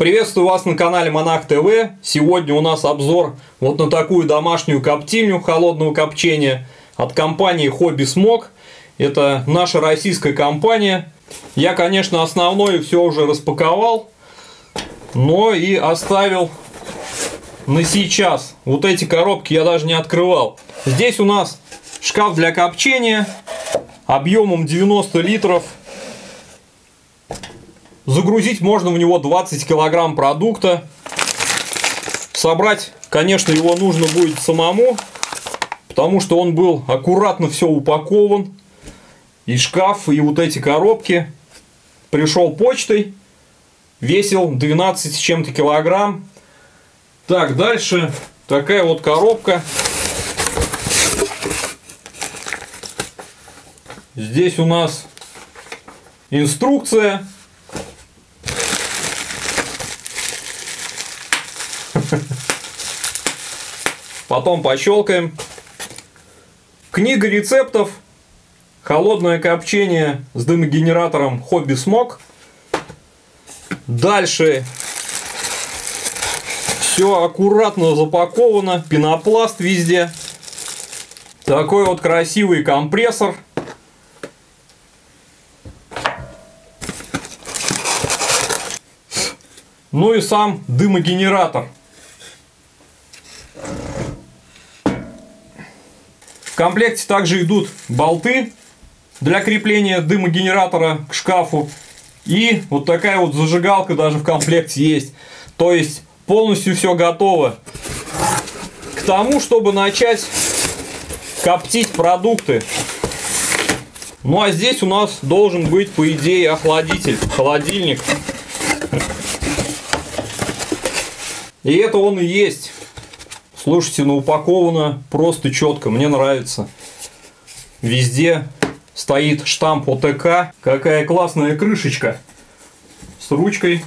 Приветствую вас на канале Монах ТВ. Сегодня у нас обзор вот на такую домашнюю коптильню холодного копчения от компании Хобби Смог. Это наша российская компания. Я, конечно, основное все уже распаковал, но и оставил на сейчас. Вот эти коробки я даже не открывал. Здесь у нас шкаф для копчения объемом 90 литров. Загрузить можно в него 20 килограмм продукта. Собрать, конечно, его нужно будет самому, потому что он был аккуратно все упакован. И шкаф, и вот эти коробки. Пришел почтой, весил 12 с чем-то килограмм. Так, дальше такая вот коробка. Здесь у нас инструкция. Потом пощелкаем. Книга рецептов. Холодное копчение с дымогенератором Хобби Смог. Дальше все аккуратно запаковано. Пенопласт везде. Такой вот красивый компрессор. Ну и сам дымогенератор. Комплекте также идут болты для крепления дымогенератора к шкафу. И вот такая вот зажигалка даже в комплекте есть. То есть полностью все готово к тому, чтобы начать коптить продукты. Ну а здесь у нас должен быть, по идее, охладитель, холодильник. И это он и есть. Слушайте, ну упаковано просто четко, мне нравится. Везде стоит штамп ОТК. Какая классная крышечка с ручкой.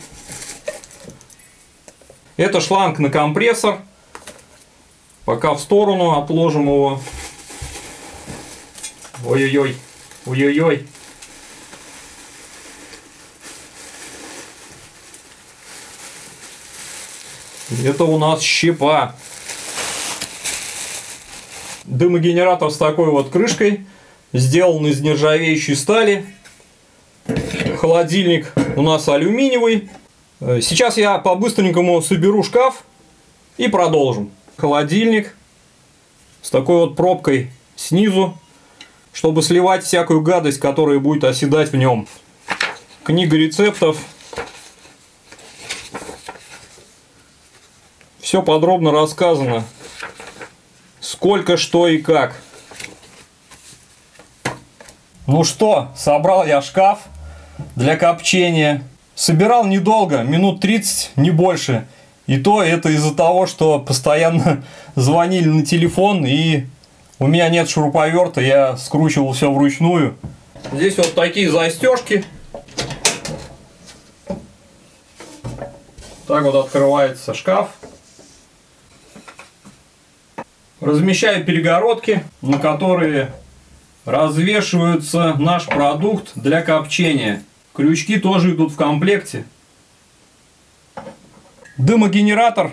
Это шланг на компрессор. Пока в сторону отложим его. Ой-ой-ой. Ой-ой-ой. Это у нас щепа. Дымогенератор с такой вот крышкой. Сделан из нержавеющей стали. Холодильник у нас алюминиевый. Сейчас я по-быстренькому соберу шкаф и продолжим. Холодильник с такой вот пробкой снизу, чтобы сливать всякую гадость, которая будет оседать в нем. Книга рецептов Все подробно рассказано. Сколько, что и как. Ну что, собрал я шкаф для копчения. Собирал недолго, минут 30, не больше. И то это из-за того, что постоянно звонили на телефон и у меня нет шуруповерта, я скручивал все вручную. Здесь вот такие застежки. Так вот открывается шкаф. Размещаю перегородки, на которые развешивается наш продукт для копчения. Крючки тоже идут в комплекте. Дымогенератор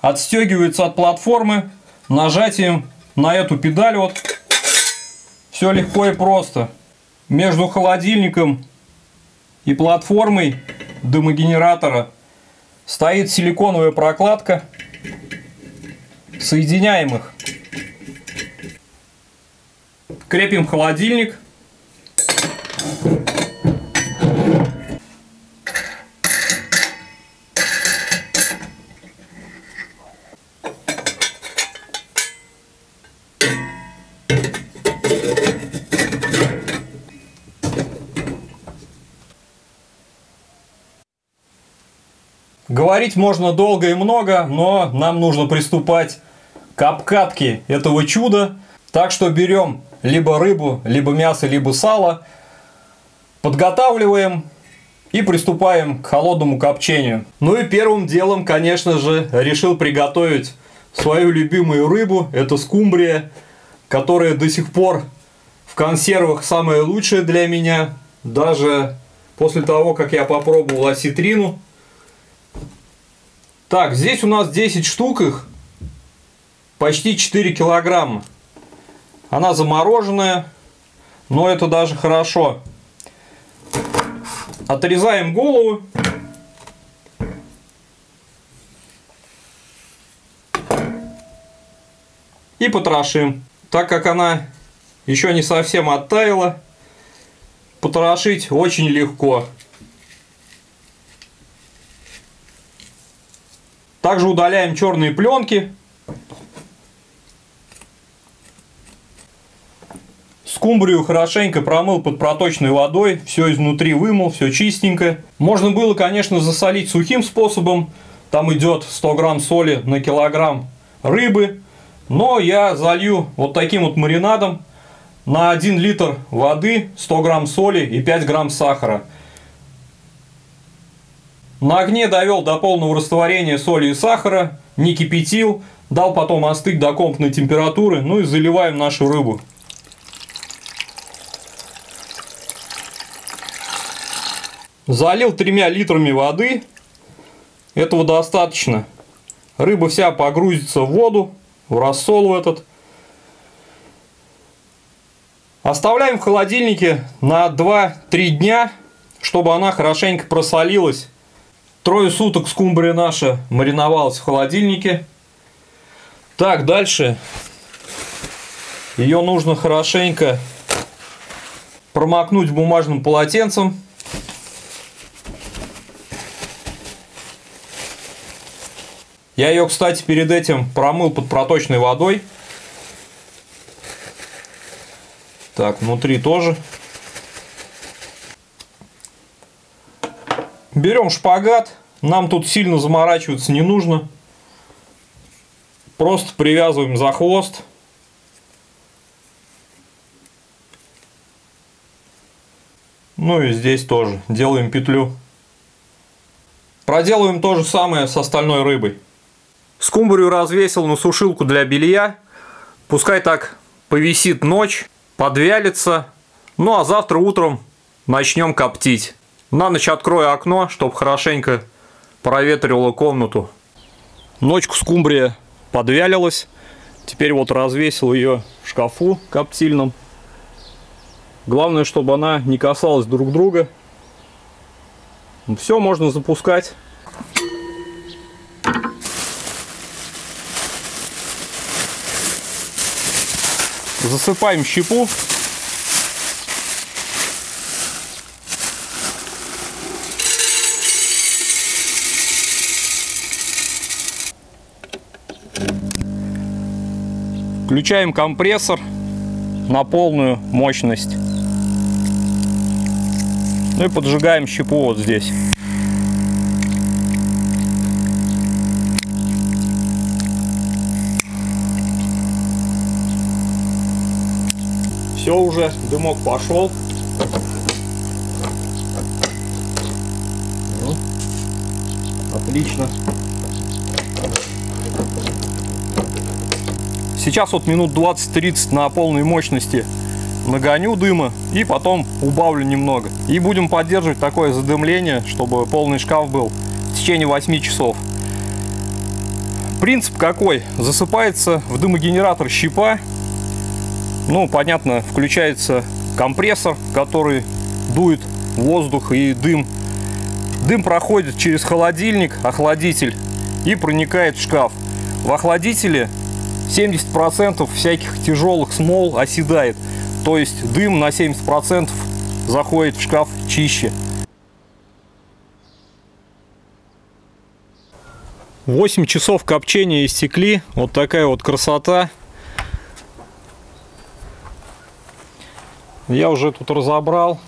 отстегивается от платформы нажатием на эту педаль. Вот. Все легко и просто. Между холодильником и платформой дымогенератора стоит силиконовая прокладка. Соединяем их. Крепим холодильник. Говорить можно долго и много, но нам нужно приступать к этого чуда. Так что берем либо рыбу, либо мясо, либо сало, подготавливаем и приступаем к холодному копчению. Ну и первым делом, конечно же, решил приготовить свою любимую рыбу. Это скумбрия, которая до сих пор в консервах самая лучшая для меня. Даже после того, как я попробовал осетрину, Так, здесь у нас 10 штук их, почти 4 килограмма. Она замороженная, но это даже хорошо. Отрезаем голову. И потрошим. Так как она еще не совсем оттаяла, потрошить очень легко. Также удаляем черные пленки. Скумбрию хорошенько промыл под проточной водой, все изнутри вымыл, все чистенько. Можно было, конечно, засолить сухим способом. Там идет 100 грамм соли на килограмм рыбы. Но я залью вот таким вот маринадом на 1 литр воды, 100 грамм соли и 5 грамм сахара. На огне довел до полного растворения соли и сахара, не кипятил, дал потом остыть до комнатной температуры, ну и заливаем нашу рыбу. Залил тремя литрами воды, этого достаточно. Рыба вся погрузится в воду, в рассол в этот. Оставляем в холодильнике на 2-3 дня, чтобы она хорошенько просолилась. Трое суток скумбрия наша мариновалась в холодильнике. Так, дальше. Ее нужно хорошенько промокнуть бумажным полотенцем. Я ее, кстати, перед этим промыл под проточной водой. Так, внутри тоже. Берем шпагат. Нам тут сильно заморачиваться не нужно. Просто привязываем за хвост. Ну и здесь тоже делаем петлю. Проделываем то же самое с остальной рыбой. Скумбрию развесил на сушилку для белья. Пускай так повисит ночь, подвялится. Ну а завтра утром начнем коптить. На ночь открою окно, чтобы хорошенько проветривало комнату. Ночку скумбрия подвялилась. Теперь вот развесил ее в шкафу коптильном. Главное, чтобы она не касалась друг друга. Все, можно запускать. Засыпаем щепу. Включаем компрессор на полную мощность. Ну и поджигаем щепу вот здесь. Все уже, дымок пошел. Ну, отлично. Сейчас вот минут 20-30 на полной мощности нагоню дыма и потом убавлю немного. И будем поддерживать такое задымление, чтобы полный шкаф был в течение 8 часов. Принцип какой? Засыпается в дымогенератор щепа ну, понятно, включается компрессор, который дует воздух и дым. Дым проходит через холодильник, охладитель и проникает в шкаф. В охладителе 70% всяких тяжелых смол оседает. То есть дым на 70% заходит в шкаф чище. 8 часов копчения истекли. Вот такая вот красота. Я уже тут разобрал.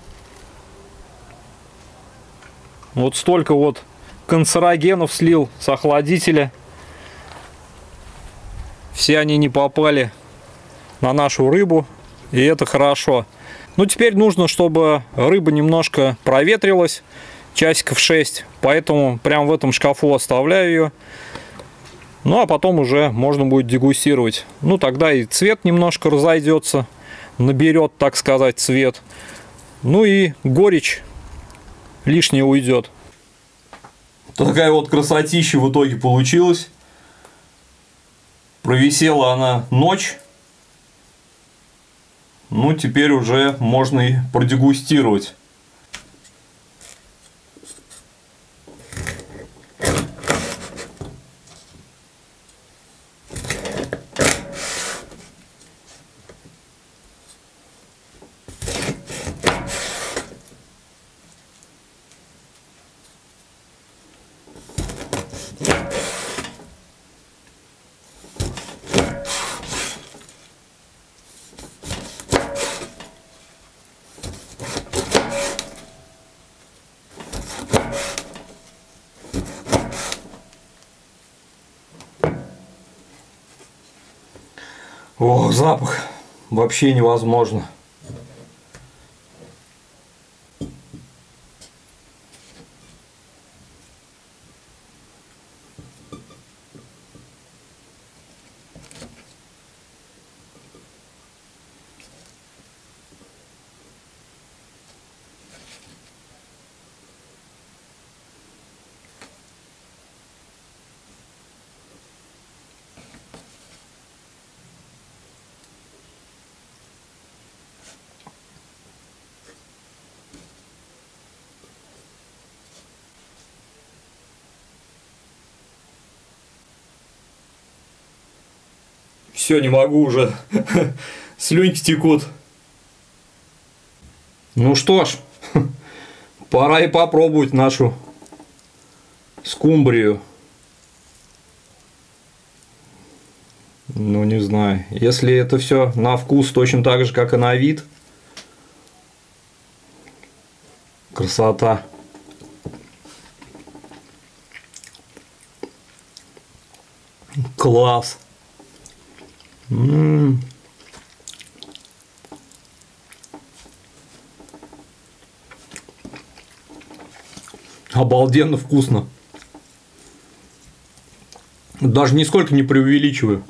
Вот столько вот канцерогенов слил с охладителя. Все они не попали на нашу рыбу. И это хорошо. Ну, теперь нужно, чтобы рыба немножко проветрилась. Часиков 6. Поэтому прямо в этом шкафу оставляю ее. Ну, а потом уже можно будет дегустировать. Ну, тогда и цвет немножко разойдется наберет, так сказать, цвет. Ну и горечь лишняя уйдет. Такая вот красотища в итоге получилась. Провисела она ночь. Ну, теперь уже можно и продегустировать. Ох, запах вообще невозможно. Все, не могу уже. Слюньки текут. Ну что ж, пора и попробовать нашу скумбрию. Ну, не знаю. Если это все на вкус точно так же, как и на вид. Красота. Класс. Обалденно вкусно. Даже нисколько не преувеличиваю.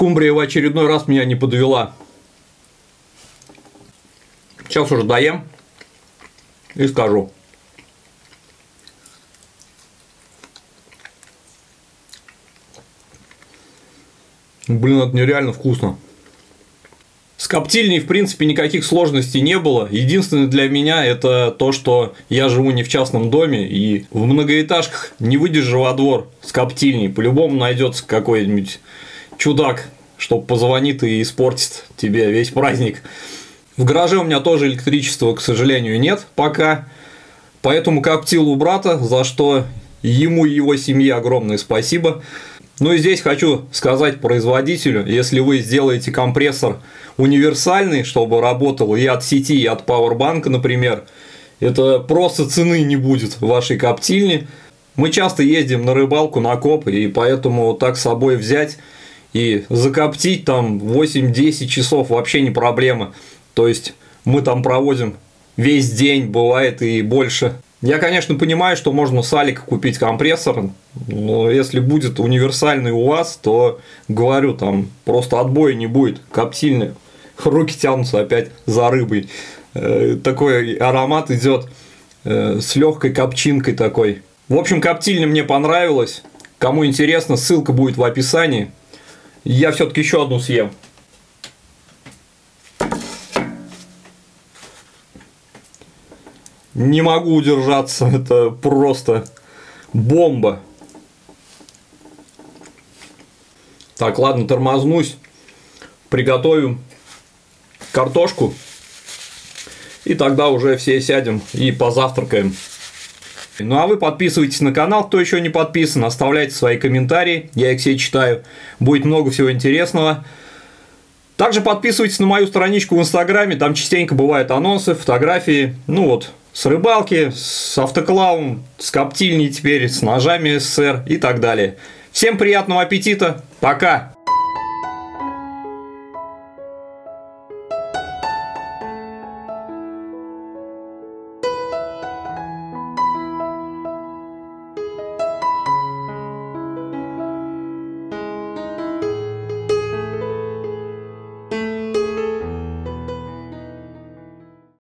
Скумбрия в очередной раз меня не подвела. Сейчас уже доем и скажу. Блин, это нереально вкусно. С коптильней, в принципе, никаких сложностей не было. Единственное для меня это то, что я живу не в частном доме и в многоэтажках не выдержу во двор с коптильней. По-любому найдется какой-нибудь чудак, что позвонит и испортит тебе весь праздник. В гараже у меня тоже электричества, к сожалению, нет пока. Поэтому коптил у брата, за что ему и его семье огромное спасибо. Ну и здесь хочу сказать производителю, если вы сделаете компрессор универсальный, чтобы работал и от сети, и от пауэрбанка, например, это просто цены не будет в вашей коптильне. Мы часто ездим на рыбалку, на коп, и поэтому так с собой взять и закоптить там 8-10 часов вообще не проблема. То есть мы там проводим весь день, бывает и больше. Я, конечно, понимаю, что можно с Алика купить компрессор, но если будет универсальный у вас, то, говорю, там просто отбоя не будет. Коптильный, руки тянутся опять за рыбой. Э, такой аромат идет э, с легкой копчинкой такой. В общем, коптильня мне понравилась. Кому интересно, ссылка будет в описании. Я все-таки еще одну съем. Не могу удержаться, это просто бомба. Так, ладно, тормознусь. Приготовим картошку. И тогда уже все сядем и позавтракаем. Ну а вы подписывайтесь на канал, кто еще не подписан, оставляйте свои комментарии, я их все читаю, будет много всего интересного. Также подписывайтесь на мою страничку в Инстаграме, там частенько бывают анонсы, фотографии, ну вот, с рыбалки, с автоклавом, с коптильней теперь, с ножами СССР и так далее. Всем приятного аппетита, пока!